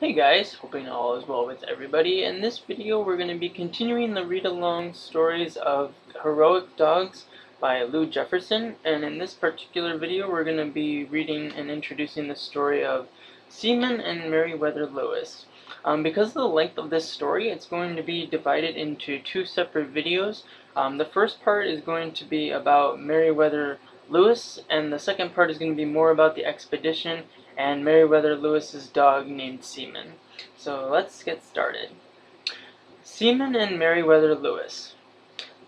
Hey guys, hoping all is well with everybody. In this video we're going to be continuing the read-along stories of Heroic Dogs by Lou Jefferson and in this particular video we're going to be reading and introducing the story of Seaman and Meriwether Lewis. Um, because of the length of this story it's going to be divided into two separate videos. Um, the first part is going to be about Meriwether Lewis and the second part is going to be more about the expedition and Meriwether Lewis's dog named Seaman. So let's get started. Seaman and Meriwether Lewis.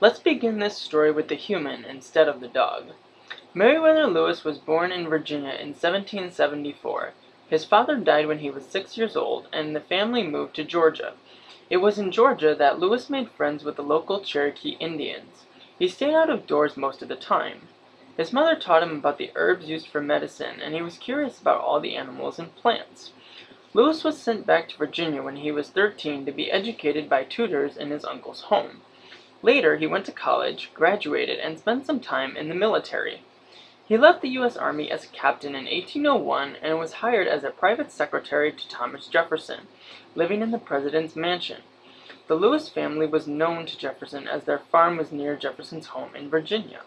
Let's begin this story with the human instead of the dog. Meriwether Lewis was born in Virginia in 1774. His father died when he was six years old, and the family moved to Georgia. It was in Georgia that Lewis made friends with the local Cherokee Indians. He stayed out of doors most of the time. His mother taught him about the herbs used for medicine, and he was curious about all the animals and plants. Lewis was sent back to Virginia when he was 13 to be educated by tutors in his uncle's home. Later, he went to college, graduated, and spent some time in the military. He left the U.S. Army as a captain in 1801 and was hired as a private secretary to Thomas Jefferson, living in the president's mansion. The Lewis family was known to Jefferson as their farm was near Jefferson's home in Virginia.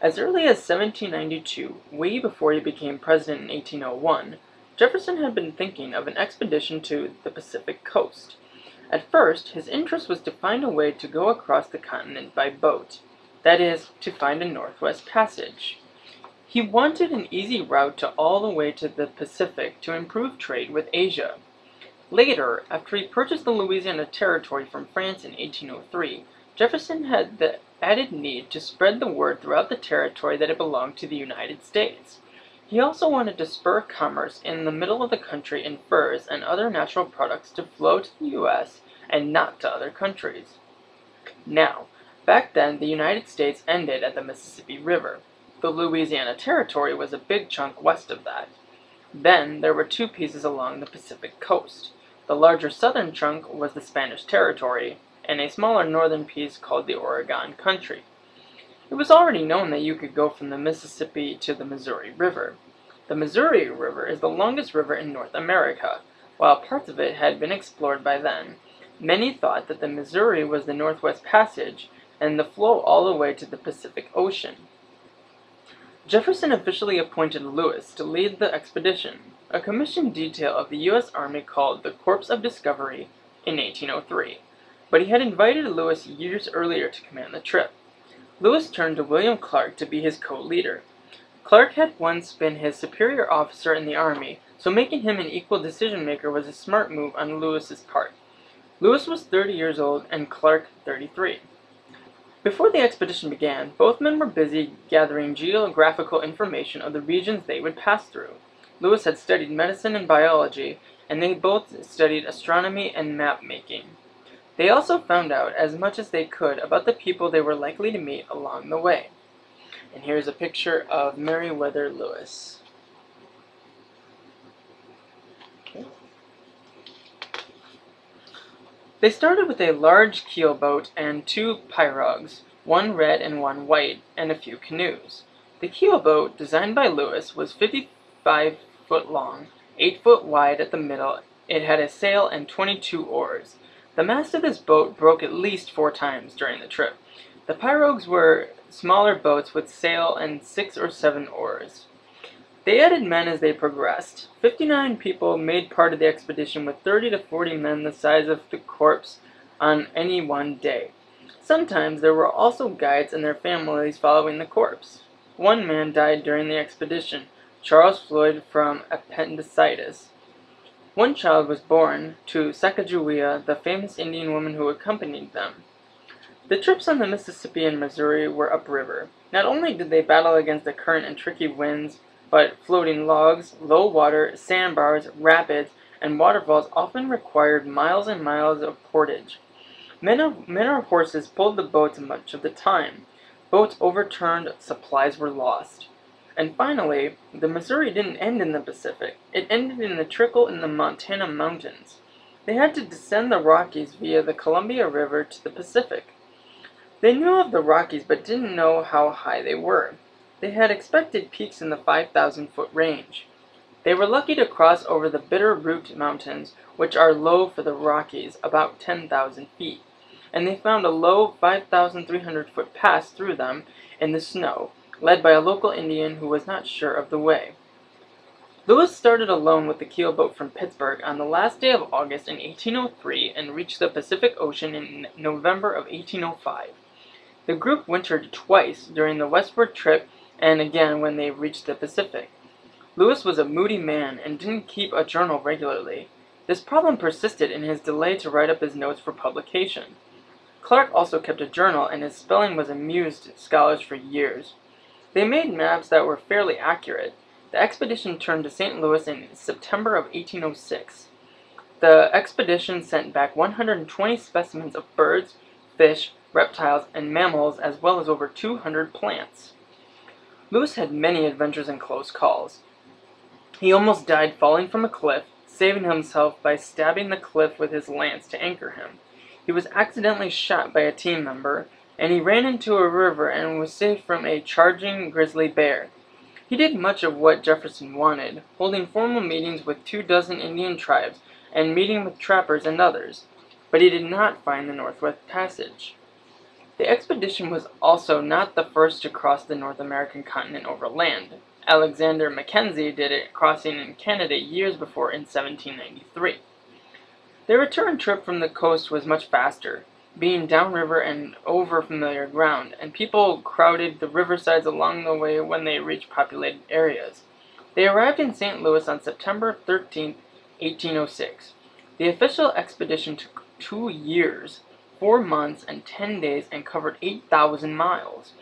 As early as 1792, way before he became president in 1801, Jefferson had been thinking of an expedition to the Pacific coast. At first, his interest was to find a way to go across the continent by boat, that is, to find a northwest passage. He wanted an easy route to all the way to the Pacific to improve trade with Asia. Later, after he purchased the Louisiana Territory from France in 1803, Jefferson had the added need to spread the word throughout the territory that it belonged to the United States. He also wanted to spur commerce in the middle of the country in furs and other natural products to flow to the U.S. and not to other countries. Now, back then the United States ended at the Mississippi River. The Louisiana Territory was a big chunk west of that. Then there were two pieces along the Pacific coast. The larger southern chunk was the Spanish territory, and a smaller northern piece called the Oregon Country. It was already known that you could go from the Mississippi to the Missouri River. The Missouri River is the longest river in North America. While parts of it had been explored by then, many thought that the Missouri was the Northwest Passage and the flow all the way to the Pacific Ocean. Jefferson officially appointed Lewis to lead the expedition, a commissioned detail of the U.S. Army called the Corps of Discovery in 1803 but he had invited Lewis years earlier to command the trip. Lewis turned to William Clark to be his co-leader. Clark had once been his superior officer in the army, so making him an equal decision-maker was a smart move on Lewis's part. Lewis was 30 years old and Clark 33. Before the expedition began, both men were busy gathering geographical information of the regions they would pass through. Lewis had studied medicine and biology, and they both studied astronomy and map making. They also found out as much as they could about the people they were likely to meet along the way. And here's a picture of Meriwether Lewis. Okay. They started with a large keelboat and two pirogues, one red and one white, and a few canoes. The keelboat, designed by Lewis, was 55 foot long, 8 foot wide at the middle. It had a sail and 22 oars. The mast of this boat broke at least four times during the trip. The pirogues were smaller boats with sail and six or seven oars. They added men as they progressed. Fifty-nine people made part of the expedition with 30 to 40 men the size of the corpse on any one day. Sometimes there were also guides and their families following the corpse. One man died during the expedition, Charles Floyd from appendicitis. One child was born to Sacagawea, the famous Indian woman who accompanied them. The trips on the Mississippi and Missouri were upriver. Not only did they battle against the current and tricky winds, but floating logs, low water, sandbars, rapids, and waterfalls often required miles and miles of portage. Men, of, men or horses pulled the boats much of the time. Boats overturned, supplies were lost. And finally, the Missouri didn't end in the Pacific. It ended in a trickle in the Montana mountains. They had to descend the Rockies via the Columbia River to the Pacific. They knew of the Rockies but didn't know how high they were. They had expected peaks in the 5,000 foot range. They were lucky to cross over the Bitterroot Mountains, which are low for the Rockies, about 10,000 feet, and they found a low 5,300 foot pass through them in the snow, led by a local Indian who was not sure of the way. Lewis started alone with the keel boat from Pittsburgh on the last day of August in 1803 and reached the Pacific Ocean in November of 1805. The group wintered twice during the westward trip and again when they reached the Pacific. Lewis was a moody man and didn't keep a journal regularly. This problem persisted in his delay to write up his notes for publication. Clark also kept a journal and his spelling was amused scholars for years. They made maps that were fairly accurate, the expedition turned to St. Louis in September of 1806. The expedition sent back 120 specimens of birds, fish, reptiles, and mammals, as well as over 200 plants. Lewis had many adventures and close calls. He almost died falling from a cliff, saving himself by stabbing the cliff with his lance to anchor him. He was accidentally shot by a team member, and he ran into a river and was saved from a charging grizzly bear. He did much of what Jefferson wanted, holding formal meetings with two dozen Indian tribes and meeting with trappers and others, but he did not find the Northwest Passage. The expedition was also not the first to cross the North American continent over land. Alexander Mackenzie did it crossing in Canada years before in 1793. Their return trip from the coast was much faster, being downriver and over familiar ground, and people crowded the riversides along the way when they reached populated areas. They arrived in St. Louis on September 13, 1806. The official expedition took two years, four months, and ten days and covered 8,000 miles.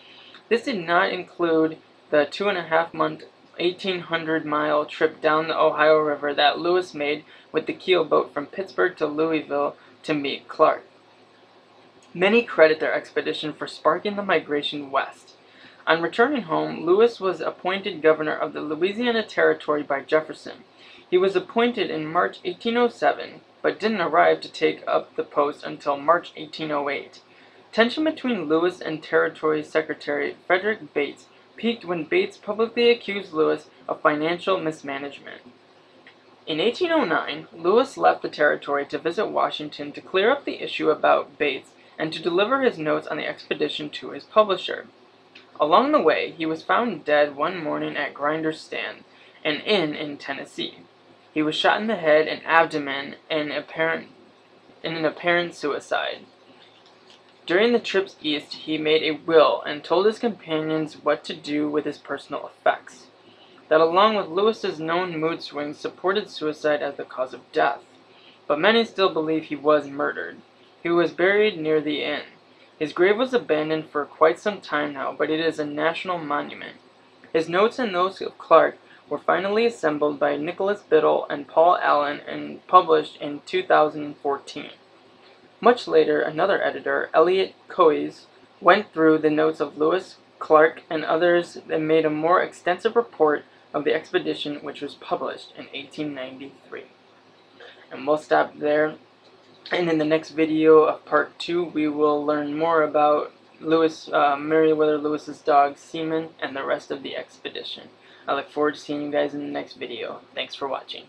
This did not include the two and a half month 1800 mile trip down the Ohio River that Lewis made with the keel boat from Pittsburgh to Louisville to meet Clark. Many credit their expedition for sparking the migration west. On returning home, Lewis was appointed governor of the Louisiana Territory by Jefferson. He was appointed in March 1807, but didn't arrive to take up the post until March 1808. Tension between Lewis and Territory Secretary Frederick Bates peaked when Bates publicly accused Lewis of financial mismanagement. In 1809, Lewis left the territory to visit Washington to clear up the issue about Bates and to deliver his notes on the expedition to his publisher. Along the way, he was found dead one morning at Grinder's Stand, an inn in Tennessee. He was shot in the head and abdomen in, apparent, in an apparent suicide. During the trips east, he made a will and told his companions what to do with his personal effects. That along with Lewis's known mood swings supported suicide as the cause of death, but many still believe he was murdered. He was buried near the inn. His grave was abandoned for quite some time now, but it is a national monument. His notes and those of Clark were finally assembled by Nicholas Biddle and Paul Allen and published in 2014. Much later, another editor, Elliot Coues, went through the notes of Lewis, Clark, and others and made a more extensive report of the expedition which was published in 1893. And we'll stop there and in the next video of part 2, we will learn more about Lewis, uh, Meriwether Lewis's dog, Seaman, and the rest of the expedition. I look forward to seeing you guys in the next video. Thanks for watching.